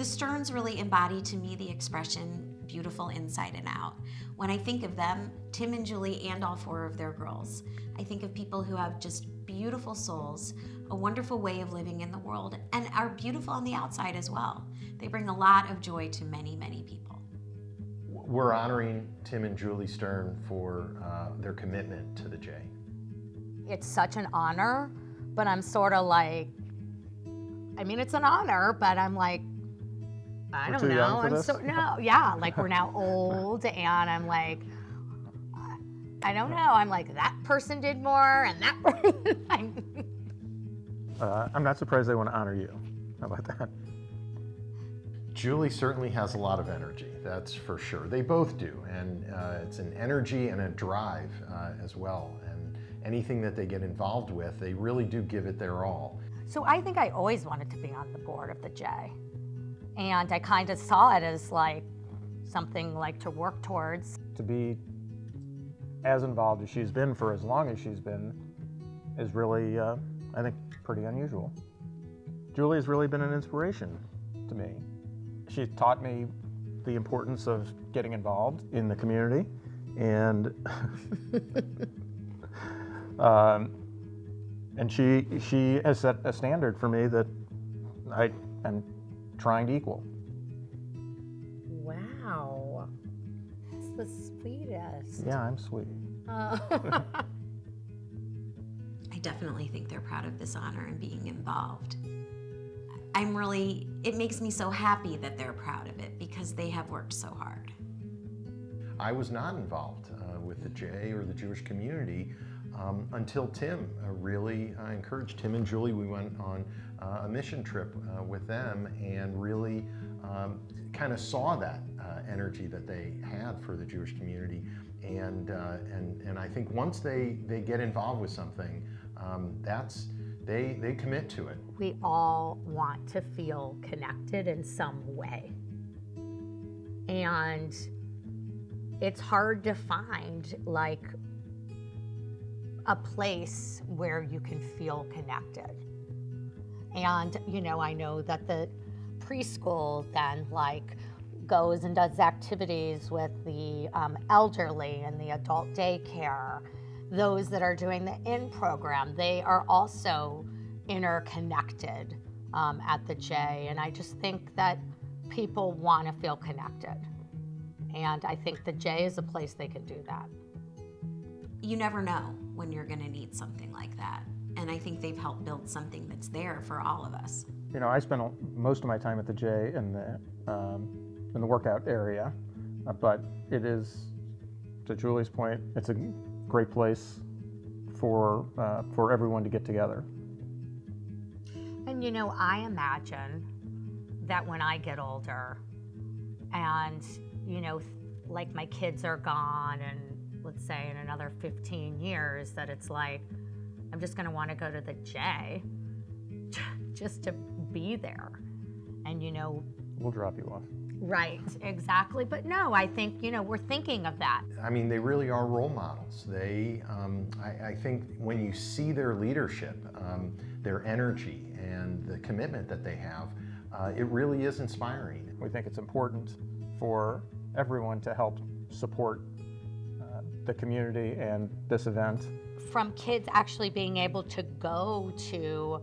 The Sterns really embody to me the expression beautiful inside and out. When I think of them, Tim and Julie and all four of their girls, I think of people who have just beautiful souls, a wonderful way of living in the world, and are beautiful on the outside as well. They bring a lot of joy to many, many people. We're honoring Tim and Julie Stern for uh, their commitment to the J. It's such an honor, but I'm sort of like, I mean, it's an honor, but I'm like, I don't know. I'm this? so no, yeah, like we're now old, and I'm like, I don't know. I'm like that person did more, and that person. I'm, Uh, I'm not surprised they want to honor you. How about that? Julie certainly has a lot of energy, that's for sure. They both do, and uh, it's an energy and a drive uh, as well. And anything that they get involved with, they really do give it their all. so I think I always wanted to be on the board of the J, and I kind of saw it as like something like to work towards. To be as involved as she's been for as long as she's been is really, uh, I think, pretty unusual. Julie has really been an inspiration to me. She's taught me the importance of getting involved in the community and um, and she she has set a standard for me that I am trying to equal. Wow, that's the sweetest. Yeah, I'm sweet. Uh, I definitely think they're proud of this honor and being involved. I'm really, it makes me so happy that they're proud of it because they have worked so hard. I was not involved uh, with the J or the Jewish community um, until Tim uh, really uh, encouraged Tim and Julie. We went on uh, a mission trip uh, with them and really um, kind of saw that uh, energy that they had for the Jewish community. And, and, and I think once they, they get involved with something, um, that's, they, they commit to it. we all want to feel connected in some way. And it's hard to find like a place where you can feel connected. And, you know, I know that the preschool then like goes and does activities with the um, elderly and the adult daycare. Those that are doing the in program, they are also interconnected um, at the J. And I just think that people want to feel connected. And I think the J is a place they can do that. You never know when you're going to need something like that. And I think they've helped build something that's there for all of us. You know, I spent a- most of my time at the J in the um, in the workout area, uh, but it is, to Julie's point, it's a great place for uh, for everyone to get together. And you know, I imagine that when I get older and, you know, like my kids are gone and let's say in another 15 years, that it's like, I'm just going to want to go to the J just to be there. And, you know, We'll drop you off. right, exactly. But no, I think, you know, we're thinking of that. I mean, they really are role models. They, um, I, I think when you see their leadership, um, their energy, and the commitment that they have, uh, it really is inspiring. We think it's important for everyone to help support the community and this event. from kids actually being able to go to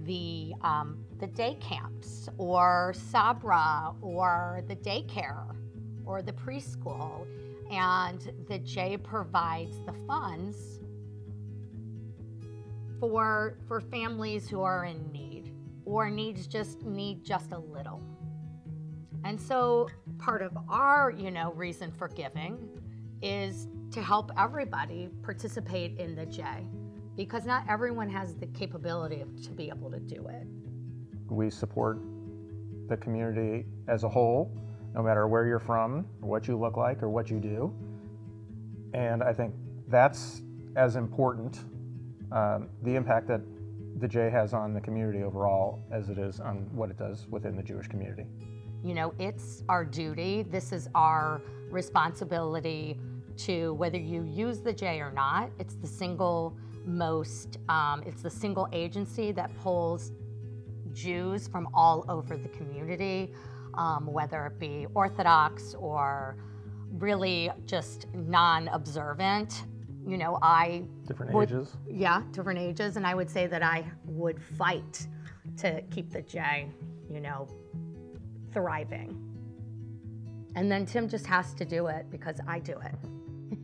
the um, the day camps or Sabra or the daycare or the preschool, and the J provides the funds for for families who are in need or needs just need just a little. And so part of our, you know, reason for giving is to help everybody participate in the J because not everyone has the capability of, to be able to do it. We support the community as a whole, no matter where you're from, or what you look like, or what you do. And I think that's as important, um, the impact that the J has on the community overall, as it is on what it does within the Jewish community. You know, it's our duty. This is our responsibility to whether you use the J or not. It's the single most, um, it's the single agency that pulls Jews from all over the community um, whether it be Orthodox or really just non observant. You know, I Different would- ages. yeah, different ages, and I would say that I would fight to keep the J, you know, thriving. And then Tim just has to do it because I do it.